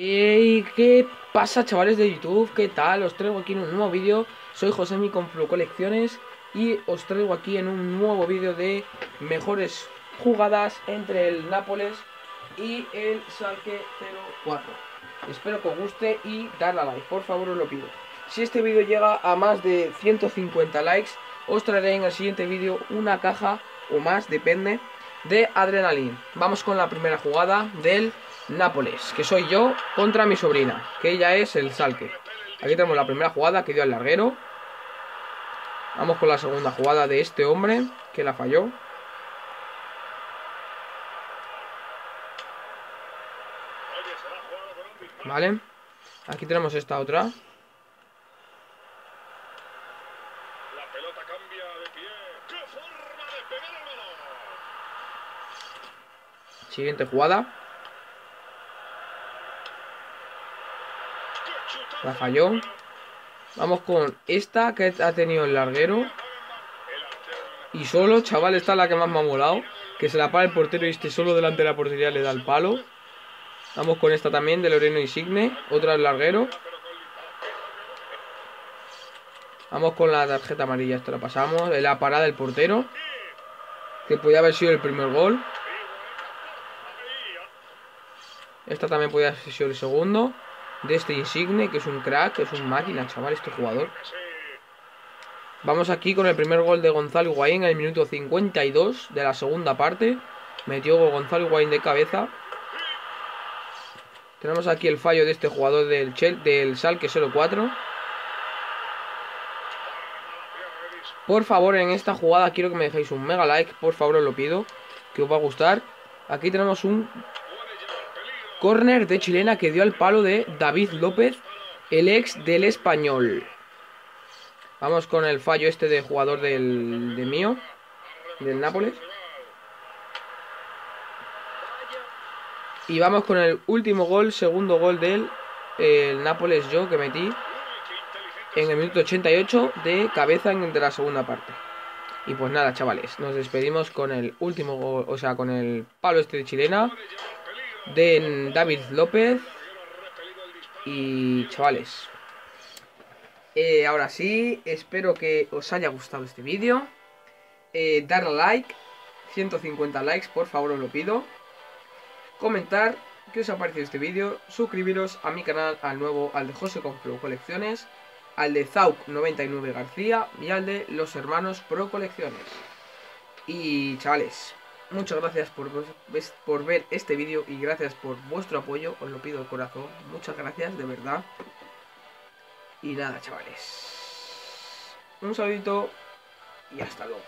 Hey, ¿qué pasa chavales de YouTube? ¿Qué tal? Os traigo aquí en un nuevo vídeo Soy Josemi con Flow Colecciones Y os traigo aquí en un nuevo vídeo de mejores jugadas entre el Nápoles y el Salque 04 Espero que os guste y darle a like, por favor os lo pido Si este vídeo llega a más de 150 likes Os traeré en el siguiente vídeo una caja o más, depende, de Adrenaline Vamos con la primera jugada del Nápoles, que soy yo contra mi sobrina, que ella es el Salque. Aquí tenemos la primera jugada que dio al larguero. Vamos con la segunda jugada de este hombre, que la falló. Vale. Aquí tenemos esta otra. Siguiente jugada. La falló. Vamos con esta que ha tenido el larguero. Y solo, chaval, esta es la que más me ha molado. Que se la para el portero y este solo delante de la portería le da el palo. Vamos con esta también de Loreno Insigne. Otra del larguero. Vamos con la tarjeta amarilla, esto la pasamos. La parada del portero. Que podía haber sido el primer gol. Esta también podía haber sido el segundo de este Insigne, que es un crack, es un máquina, chaval, este jugador. Vamos aquí con el primer gol de Gonzalo Higuaín en el minuto 52 de la segunda parte. Metió Gonzalo Higuaín de cabeza. Tenemos aquí el fallo de este jugador del, Chel del Salque 04. Por favor, en esta jugada quiero que me dejéis un mega like, por favor os lo pido, que os va a gustar. Aquí tenemos un Corner de chilena que dio al palo de David López, el ex del español. Vamos con el fallo este de jugador del de mío, del Nápoles. Y vamos con el último gol, segundo gol del el Nápoles yo que metí en el minuto 88 de cabeza en de la segunda parte. Y pues nada, chavales, nos despedimos con el último gol, o sea, con el palo este de chilena de David López. Y chavales, eh, ahora sí, espero que os haya gustado este vídeo. Eh, darle like, 150 likes, por favor os lo pido. Comentar qué os ha parecido este vídeo. Suscribiros a mi canal, al nuevo, al de José Conflow Colecciones, al de Zauk99 García y al de Los Hermanos Pro Colecciones. Y chavales, Muchas gracias por, por ver este vídeo y gracias por vuestro apoyo, os lo pido de corazón. Muchas gracias, de verdad. Y nada, chavales. Un saludito y hasta luego.